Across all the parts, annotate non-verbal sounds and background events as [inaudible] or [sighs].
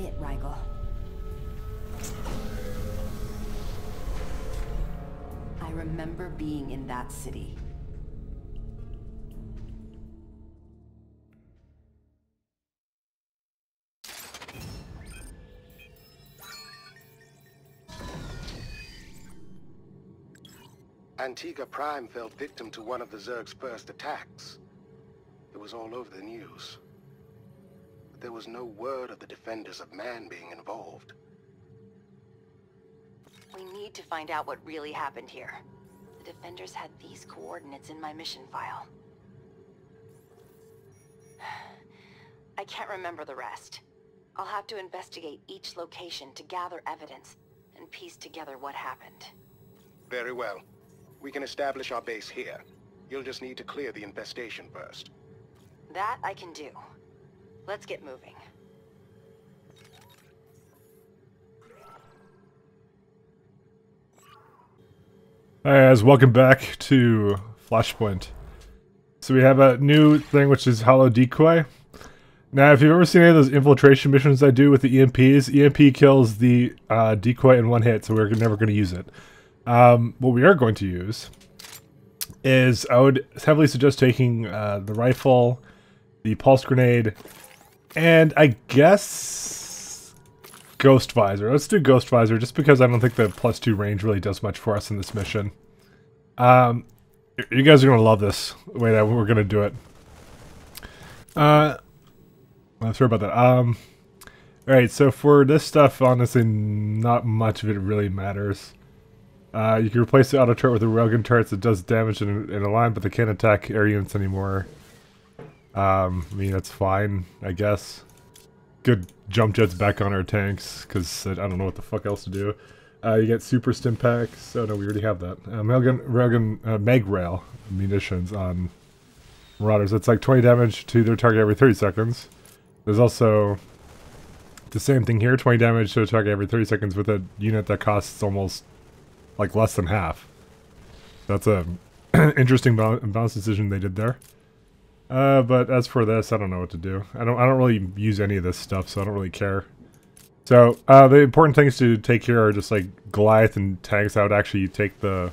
it, Rigel. I remember being in that city. Antigua Prime fell victim to one of the Zerg's first attacks. It was all over the news. But there was no word of the Defenders of Man being involved. We need to find out what really happened here. The Defenders had these coordinates in my mission file. [sighs] I can't remember the rest. I'll have to investigate each location to gather evidence and piece together what happened. Very well. We can establish our base here. You'll just need to clear the infestation first. That I can do. Let's get moving. Hi guys, welcome back to Flashpoint. So we have a new thing which is Hollow Decoy. Now if you've ever seen any of those infiltration missions I do with the EMPs, EMP kills the uh, decoy in one hit, so we're never going to use it. Um, what we are going to use is I would heavily suggest taking uh, the rifle, the pulse grenade, and I guess Ghost Visor. Let's do Ghost Visor just because I don't think the plus two range really does much for us in this mission. Um, you guys are going to love this, way that we're going to do it. Uh, I'm sorry about that. Um, alright, so for this stuff, honestly, not much of it really matters. Uh, you can replace the auto turret with a railgun turret that does damage in, in a line, but they can't attack air units anymore. Um, I mean, that's fine, I guess. Good jump jets back on our tanks, because I don't know what the fuck else to do. Uh, you get super stim packs. Oh no, we already have that. Uh, railgun, railgun, uh, mag rail munitions on Marauders. It's like 20 damage to their target every 30 seconds. There's also the same thing here, 20 damage to a target every 30 seconds with a unit that costs almost like less than half. That's a [clears throat] interesting balance decision they did there. Uh, but as for this, I don't know what to do. I don't I don't really use any of this stuff, so I don't really care. So, uh, the important things to take here are just like Goliath and tanks. I would actually take the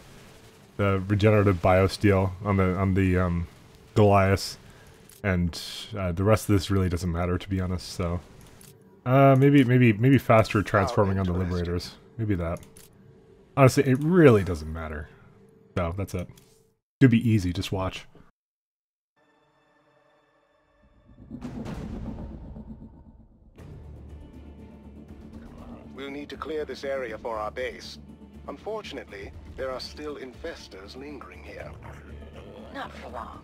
the regenerative biosteel on the on the um, Goliath, and uh, the rest of this really doesn't matter to be honest. So, uh, maybe maybe maybe faster transforming on the Liberators. Maybe that. Honestly, it really doesn't matter. So, that's it. It'd be easy, just watch. We'll need to clear this area for our base. Unfortunately, there are still infestors lingering here. Not for long.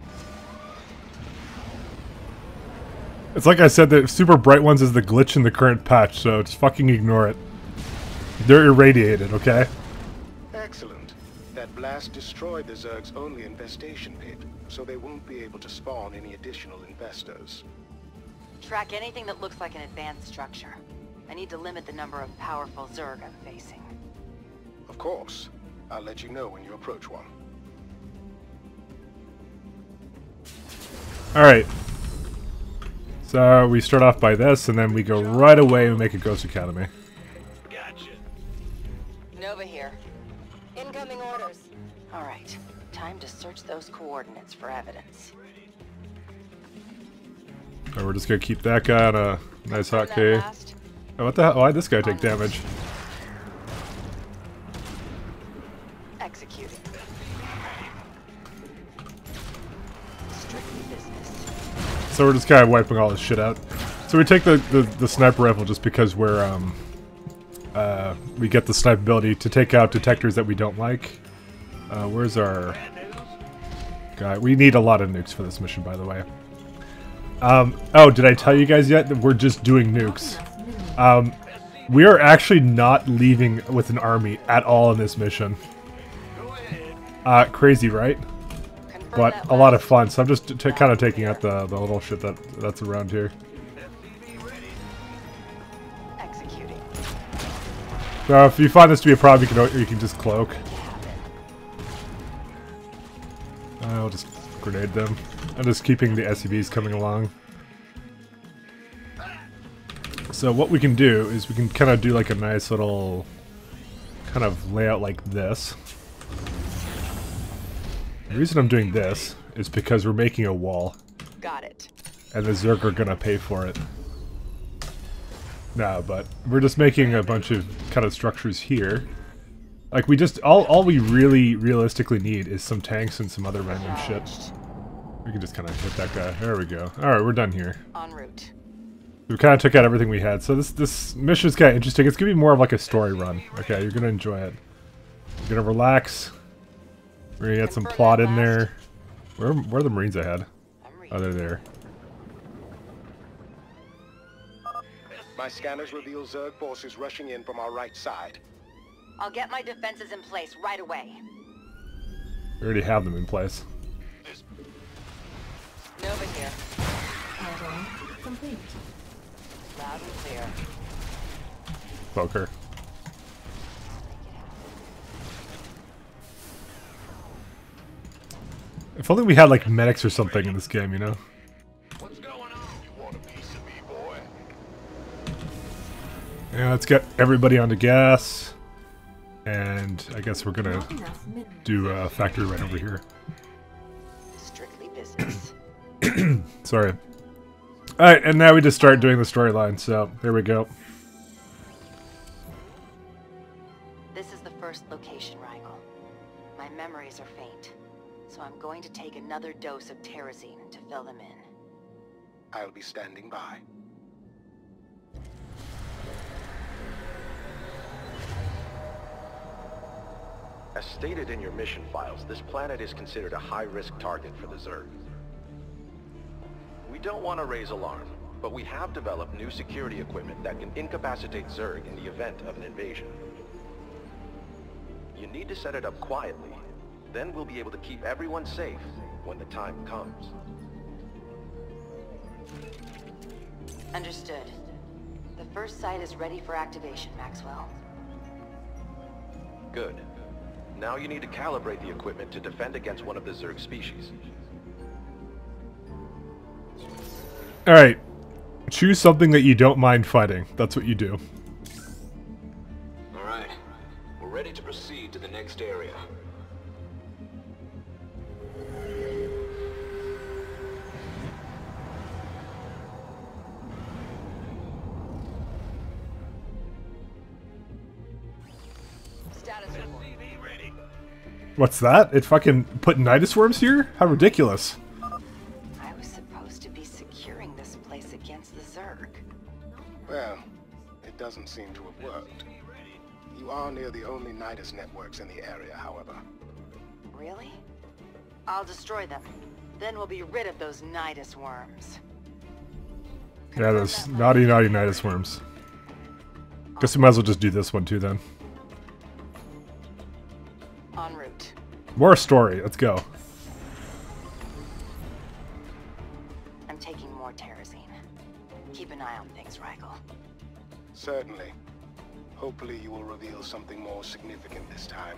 It's like I said, the super bright ones is the glitch in the current patch, so just fucking ignore it. They're irradiated, okay? Excellent. That blast destroyed the Zerg's only infestation pit, so they won't be able to spawn any additional infestors. Track anything that looks like an advanced structure. I need to limit the number of powerful Zerg I'm facing. Of course. I'll let you know when you approach one. Alright. So we start off by this, and then we go right away and make a Ghost Academy. Gotcha. Nova here. Incoming orders. Alright. Time to search those coordinates for evidence. Oh, we're just gonna keep that guy on a nice hot last. Oh, what the hell? Why'd this guy take damage? So we're just kind of wiping all this shit out. So we take the, the, the sniper rifle just because we're, um, uh, we get the snipe ability to take out detectors that we don't like. Uh, where's our guy? We need a lot of nukes for this mission, by the way. Um, oh, did I tell you guys yet that we're just doing nukes? Um, we are actually not leaving with an army at all in this mission. Uh, crazy, right? But a lot of fun, so I'm just t kind of taking out the, the little shit that that's around here. Executing. So if you find this to be a problem, you can you can just cloak. I'll just grenade them. I'm just keeping the SCVs coming along. So what we can do is we can kind of do like a nice little kind of layout like this. The reason I'm doing this is because we're making a wall, Got it. and the Zerg are gonna pay for it. Nah, but we're just making a bunch of kind of structures here. Like we just all all we really realistically need is some tanks and some other random shit. We can just kind of hit that guy. There we go. All right, we're done here. En route. We kind of took out everything we had. So this this mission's kind of interesting. It's gonna be more of like a story run. Okay, you're gonna enjoy it. You're gonna relax. We're gonna get some plot in last. there. Where where are the Marines ahead? had? I'm Oh, they're there. My scanners reveal Zerg forces rushing in from our right side. I'll get my defenses in place right away. We already have them in place. Nova here. Countdown complete. Loud and clear. Poker. If only we had like medics or something in this game, you know? What's going on? You want a piece of me, boy? Yeah, let's get everybody onto gas. And I guess we're gonna Not enough minerals. do a factory right over here. Strictly [clears throat] business. Sorry. Alright, and now we just start doing the storyline, so there we go. this is the first location, Rigel. My memories are faint, so I'm going to take another dose of Terrazine to fill them in. I'll be standing by. As stated in your mission files, this planet is considered a high-risk target for the Zerg. We don't want to raise alarm, but we have developed new security equipment that can incapacitate Zerg in the event of an invasion. You need to set it up quietly, then we'll be able to keep everyone safe when the time comes. Understood. The first site is ready for activation, Maxwell. Good. Now you need to calibrate the equipment to defend against one of the Zerg species. Alright. Choose something that you don't mind fighting. That's what you do. All right. We're ready to proceed to the next area. Status report. What's that? It fucking put Nidus worms here? How ridiculous. You are near the only Nidus networks in the area, however. Really? I'll destroy them. Then we'll be rid of those Nidus worms. Yeah, those naughty, naughty Nidus worms. Guess we might as well just do this one too then. En route. More story. Let's go. I'm taking more Terrazine. Keep an eye on things, Rigel. Certainly. Hopefully you will reveal something more significant this time.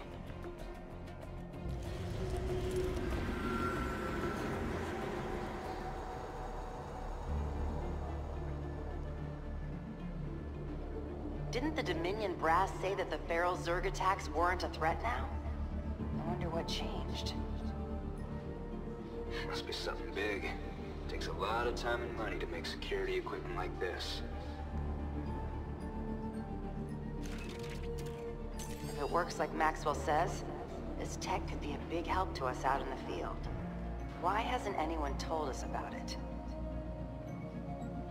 Didn't the Dominion brass say that the Feral Zerg attacks weren't a threat now? I wonder what changed. Must be something big. Takes a lot of time and money to make security equipment like this. It works like Maxwell says, this tech could be a big help to us out in the field. Why hasn't anyone told us about it?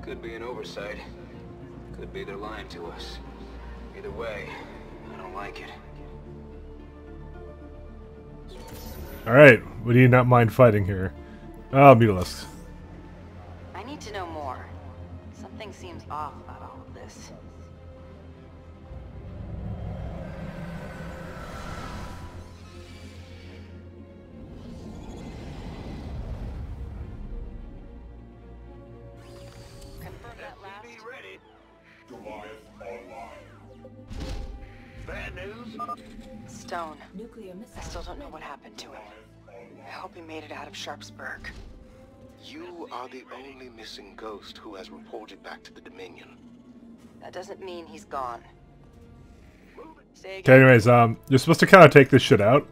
Could be an oversight. Could be they're lying to us. Either way, I don't like it. Alright, what do you not mind fighting here? Ah, oh, Mutalisk. I need to know more. Something seems off Stone. Nuclear missile. I still don't know what happened to him. I hope he made it out of Sharpsburg. You are the only missing ghost who has reported back to the Dominion. That doesn't mean he's gone. Okay, anyways, um, you're supposed to kind of take this shit out,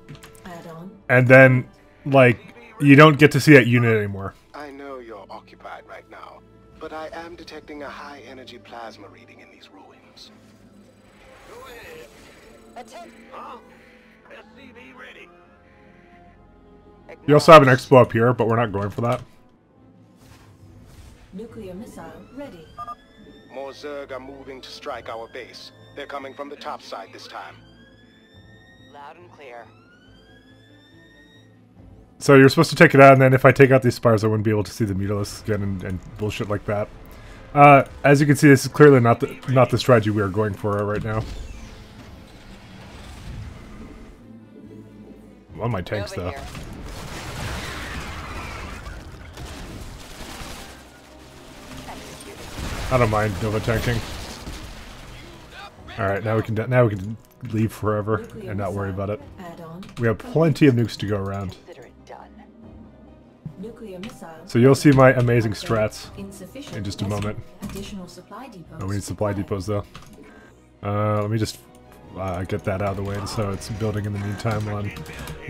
and then, like, you don't get to see that unit anymore. I know you're occupied right now, but I am detecting a high energy plasma reading in these ruins. Go ahead. Atten- Huh? SCV ready. You also have an expo up here, but we're not going for that. Nuclear missile ready. More Zerg are moving to strike our base. They're coming from the top side this time. Loud and clear. So you're supposed to take it out, and then if I take out these spires, I wouldn't be able to see the mutilis again and, and bullshit like that. Uh, as you can see, this is clearly not the not the strategy we are going for right now. On my tanks, though. here. Executed. I don't mind Nova tanking. All right, now we can now we can leave forever and not worry about it. We have plenty of nukes to go around, Consider it done. Nuclear missile. so you'll see my amazing strats. In just a moment. Additional. Oh, we need supply depots though. Uh, let me just uh, get that out of the way so it's building in the meantime while I'm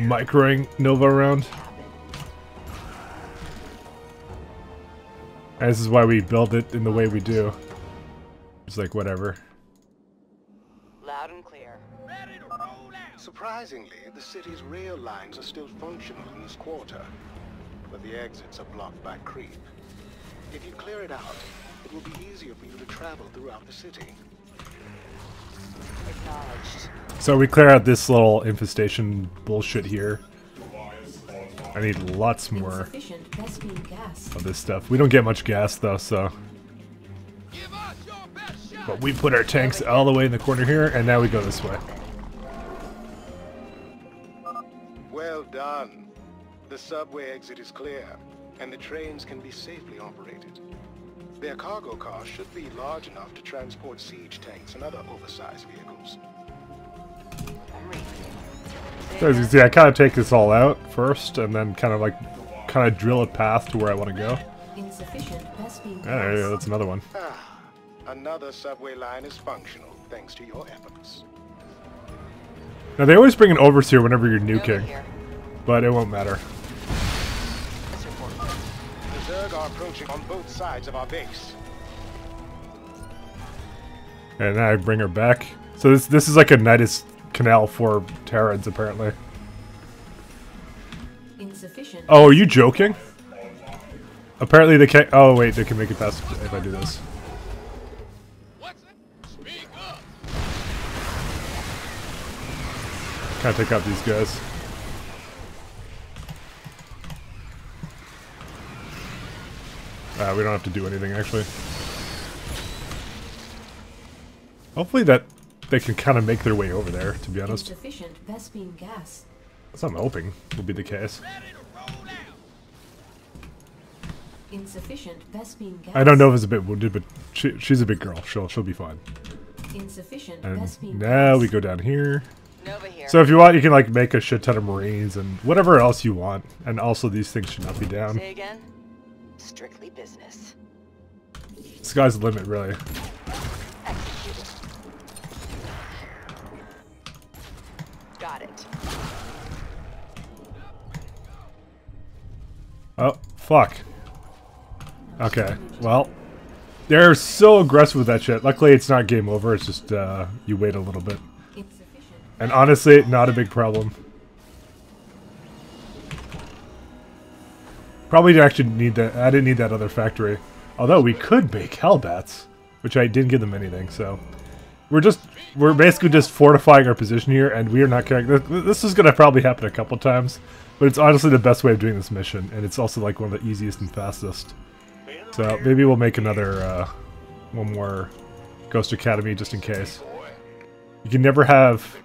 microing Nova around. And this is why we build it in the way we do. It's like whatever. Loud and clear. Surprisingly, the city's rail lines are still functional in this quarter, but the exits are blocked by creep. If you clear it out, it will be easier for you to travel throughout the city. Acknowledged. So we clear out this little infestation bullshit here. I need lots more Insufficient Vespene gas. of this stuff. We don't get much gas though, so. But we put our tanks all the way in the corner here, and now we go this way. Well done. The subway exit is clear, and the trains can be safely operated. Their cargo cars should be large enough to transport siege tanks and other oversized vehicles. I'm reading. Say So as you can see, I kind of take this all out first, and then kind of like, kind of drill a path to where I want to go. Insufficient Vespene Ah, there you go, gas. that's another one. Ah, another subway line is functional thanks to your efforts. Now they always bring an overseer whenever you're nuking, but it won't matter. Approaching on both sides of our base. And now I bring her back. So this this is like a Nidus canal for Terrans, apparently. Insufficient. Oh, are you joking? Apparently they can't. Oh wait, they can make it past if I do this. Kind of take out these guys. Uh, we don't have to do anything actually. Hopefully that they can kind of make their way over there. To be honest, Insufficient Vespene gas. that's what I'm hoping will be the case. Insufficient Vespene gas. I don't know if it's a bit wounded, but she, she's a big girl. She'll she'll be fine. Insufficient And Vespene now gas. we go down here. Nova here. So if you want, you can like make a shit ton of marines and whatever else you want. And also these things should not be down. Say again. Strictly business. Sky's the limit, really. Executed. Got it. Oh fuck. Okay, well, they're so aggressive with that shit. Luckily, it's not game over. It's just uh, you wait a little bit. And honestly, not a big problem. Probably actually need that. I didn't need that other factory. Although we could make Hellbats, which I didn't give them anything. So we're just we're basically just fortifying our position here, and we are not connected. This is gonna probably happen a couple times, but it's honestly the best way of doing this mission, and it's also like one of the easiest and fastest. So maybe we'll make another uh, one more Ghost Academy just in case. You can never have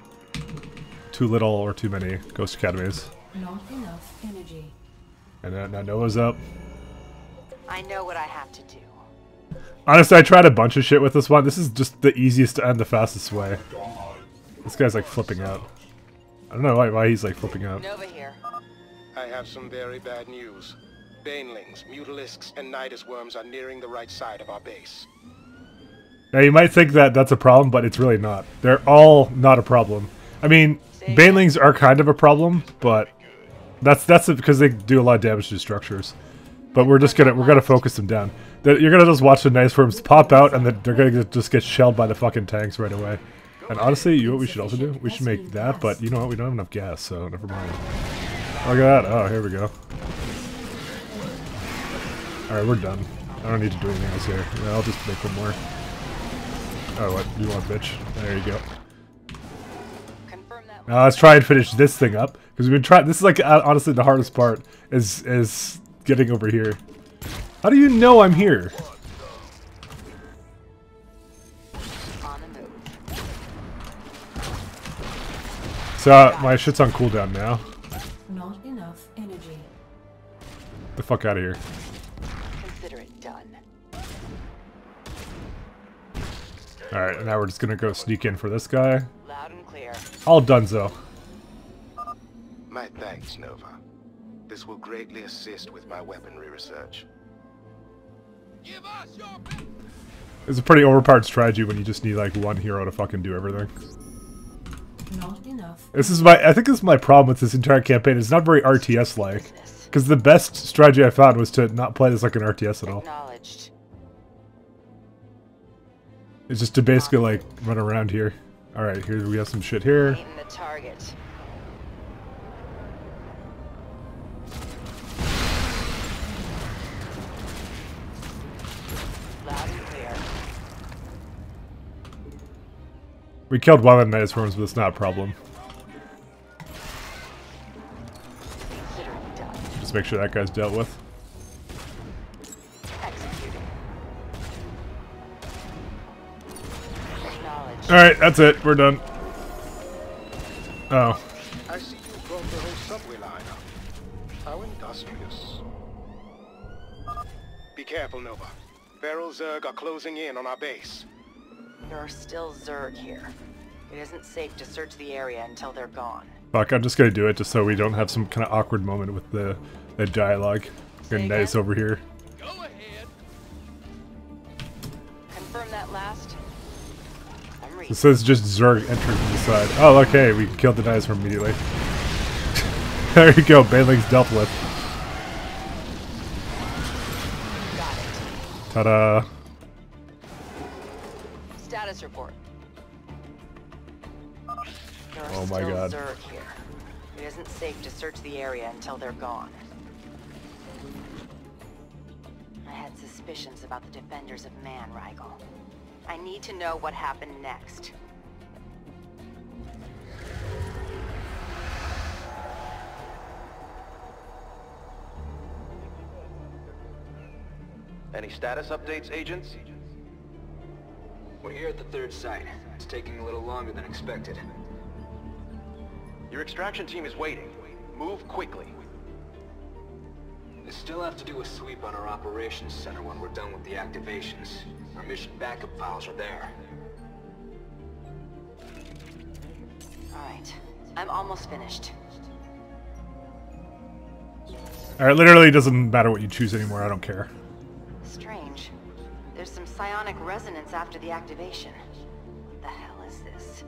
too little or too many Ghost Academies. Not enough energy. And now, now Noah's up. I know what I have to do. Honestly, I tried a bunch of shit with this one. This is just the easiest and the fastest way. This guy's like flipping out. I don't know why, why he's like flipping out. Nova here. I have some very bad news. Banelings, mutalisks, and nidus worms are nearing the right side of our base. Now you might think that that's a problem, but it's really not. They're all not a problem. I mean, banelings are kind of a problem, but that's that's because they do a lot of damage to structures. But we're just gonna we're gonna focus them down. You're gonna just watch the Nidus worms pop out, and then they're gonna just get shelled by the fucking tanks right away. And honestly, you know what we should also do? We should make that, but you know what? We don't have enough gas, so never mind. Look at that. Oh, here we go. Alright, we're done. I don't need to do anything else here. Yeah, I'll just make one more. Oh, what? You want bitch? There you go. Now let's try and finish this thing up because we've been trying. This is like uh, honestly the hardest part is is getting over here. How do you know I'm here? On the move. So uh, my shit's on cooldown now. Not enough energy. The fuck out of here. Consider it done. All right, now we're just gonna go sneak in for this guy. Loud and clear. All donezo. My thanks, Nova. This will greatly assist with my weaponry research. It's a pretty overpowered strategy when you just need like one hero to fucking do everything. Not enough. This is my. I think this is my problem with this entire campaign. It's not very RTS like. Because the best strategy I found was to not play this like an RTS at all. Acknowledged. It's just to basically like run around here. All right, here we have some shit here. We killed one of the worms, but it's not a problem. Just make sure that guy's dealt with. All right, that's it. We're done. Oh, I see you brought the whole subway line up. How industrious. Be careful, Nova. Feral Zerg are closing in on our base. There are still Zerg here. It isn't safe to search the area until they're gone. fuck! I'm just gonna do it just so we don't have some kind of awkward moment with the the dialogue. Say Getting nice over here. Go ahead. Confirm that last. I'm reading. It says just Zerg entering from the side. Oh, okay, we killed the dinosaur immediately. [laughs] there you go, Baneling's dealt with. Got it. Ta-da! Status report. There are Oh my still God. Zerg here. It isn't safe to search the area until they're gone. I had suspicions about the defenders of man, Rigel. I need to know what happened next. Any status updates, agents? We're here at the third site. It's taking a little longer than expected. Your extraction team is waiting. Move quickly. They still have to do a sweep on our operations center when we're done with the activations. Our mission backup files are there. Alright. I'm almost finished. All right, literally doesn't matter what you choose anymore. I don't care. Strange. There's some psionic resonance after the activation. What the hell is this?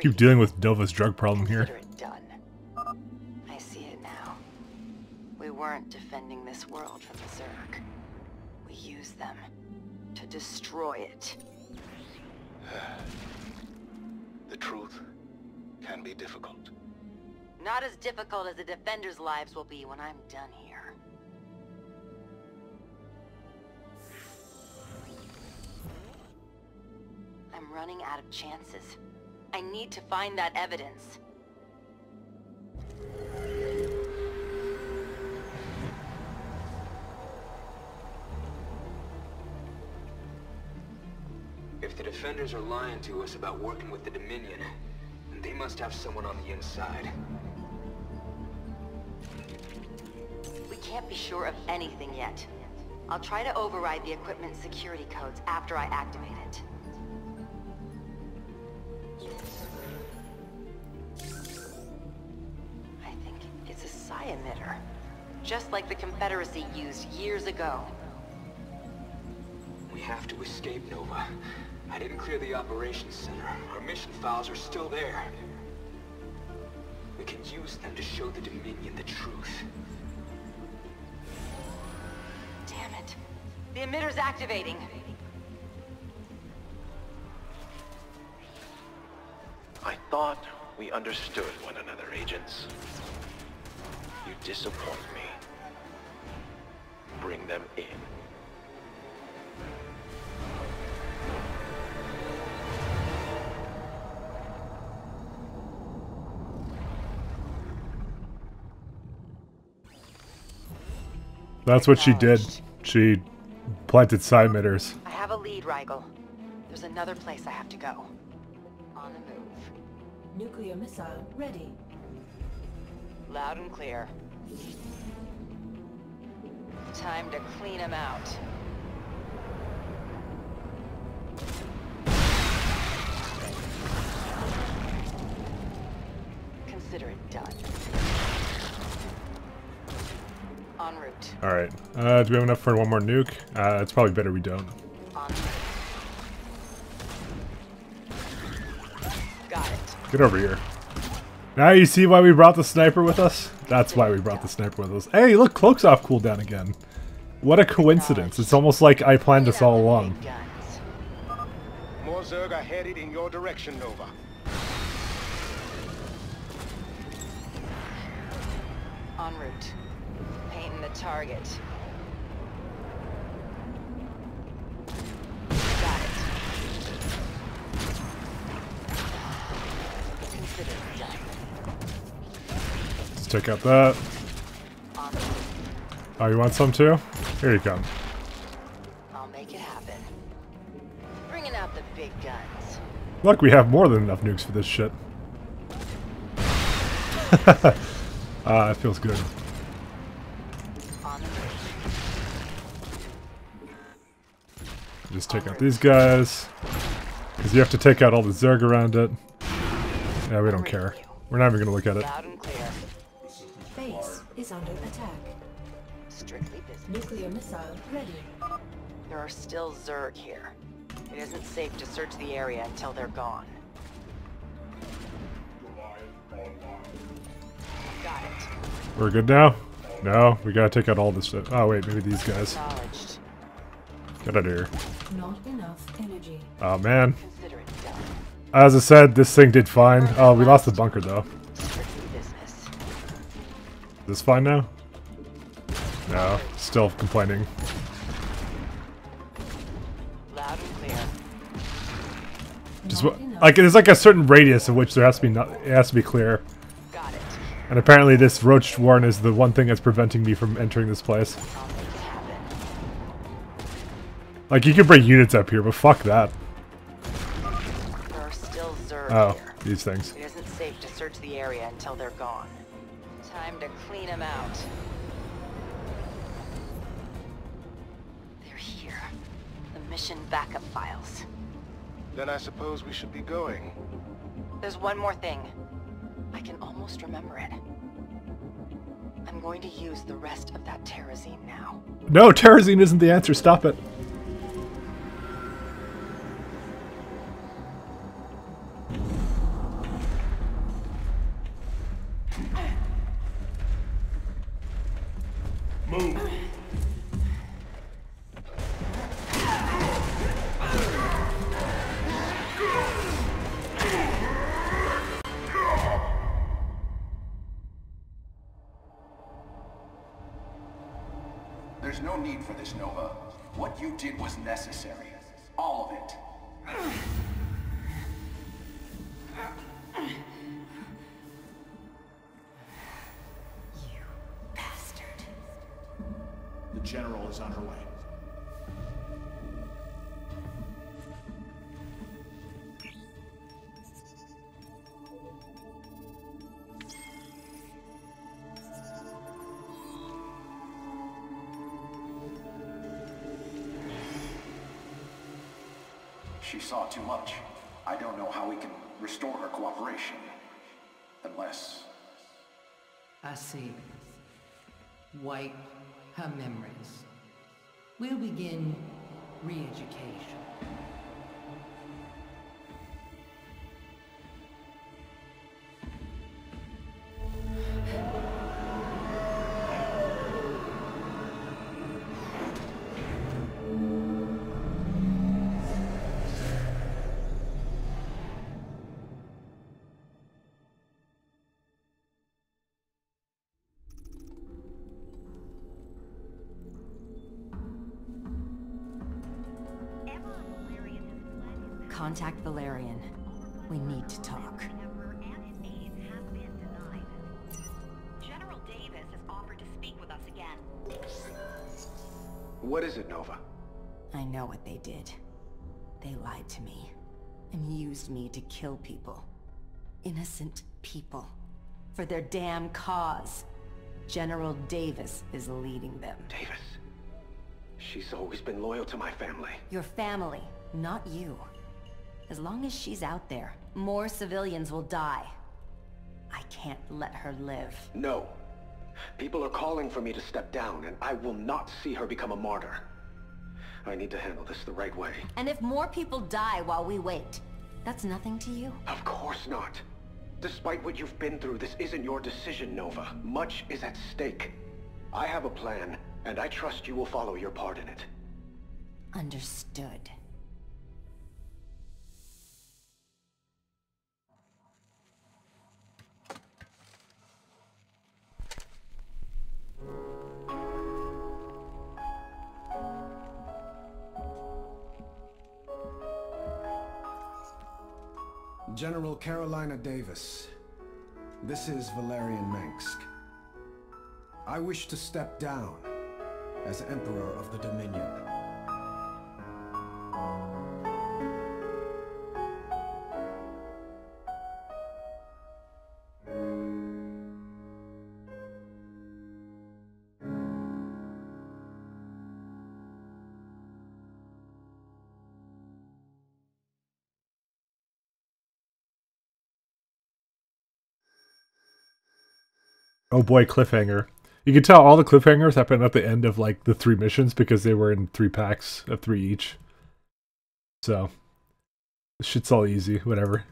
Keep dealing with Delva's drug problem here. Done. I see it now. We weren't defending this world from the Zerg. We used them to destroy it. [sighs] The truth can be difficult. Not as difficult as the defenders' lives will be when I'm done here. I'm running out of chances. I need to find that evidence. If the defenders are lying to us about working with the Dominion, then they must have someone on the inside. We can't be sure of anything yet. I'll try to override the equipment's security codes after I activate it. I think it's a psi emitter. Just like the Confederacy used years ago. We have to escape Nova. I didn't clear the operations center. Our mission files are still there. We can use them to show the Dominion the truth. Damn it. The emitter's activating. I thought we understood one another, agents. You disappoint me. Bring them in. That's what she did. She planted psi. I have a lead, Rigel. There's another place I have to go. On the move. Nuclear missile ready. Loud and clear. Time to clean him out. Route. Alright. Uh, do we have enough for one more nuke? Uh, it's probably better we don't. Got it. Get over here. Now you see why we brought the sniper with us? That's why we brought the sniper with us. Hey, look, Cloak's off cooldown again. What a coincidence. It's almost like I planned this all along. Big. More Zerg are headed in your direction, Nova. En route. Target. Got it. Consider done. Let's take out that. Oh, you want some too? Here you come. I'll make it happen. Bringing out the big guns. Look, we have more than enough nukes for this shit. [laughs] Ah, it feels good. On the move. Just take out these guys. Because you have to take out all the Zerg around it. Yeah, we don't care. We're not even going to look at it. Loud and clear. Base is under attack. Strictly business. Nuclear missile ready. There are still Zerg here. It isn't safe to search the area until they're gone. Got it. We're good now? No, we gotta take out all this shit. Oh wait, maybe these guys. Acknowledged. Get out of here. Not enough energy. Oh man. Consider it done. As I said, this thing did fine. Oh, we lost the bunker though. Strictly. Is this fine now? No, still complaining. Loud and clear. Just Not wh- enough. like there's like a certain radius in which there has to be not, it has to be clear. Got it. And apparently this roach warren is the one thing that's preventing me from entering this place. Like you could bring units up here, but fuck that. There are still Oh, here. these things. It isn't safe to search the area until they're gone. Time to clean them out. They're here. The mission backup files. Then I suppose we should be going. There's one more thing. I can almost remember it. I'm going to use the rest of that terrazine now. No, Terrazine isn't the answer. Stop it. There's no need for this, Nova. What you did was necessary. All of it. Much. I don't know how we can restore her cooperation. Unless... I see. Wipe her memories. We'll begin re-education. Contact Valerian. We need to talk. General Davis has offered to speak with us again. What is it, Nova? I know what they did. They lied to me. And used me to kill people. Innocent people. For their damn cause. General Davis is leading them. Davis. She's always been loyal to my family. Your family, not you. As long as she's out there, more civilians will die. I can't let her live. No. People are calling for me to step down, and I will not see her become a martyr. I need to handle this the right way. And if more people die while we wait, that's nothing to you? Of course not. Despite what you've been through, this isn't your decision, Nova. Much is at stake. I have a plan, and I trust you will follow your part in it. Understood. General Carolina Davis. This is Valerian Mengsk. I wish to step down as Emperor of the Dominion. Oh boy, cliffhanger. You can tell all the cliffhangers happen at the end of like the three missions because they were in three packs of three each. So, shit's all easy, whatever.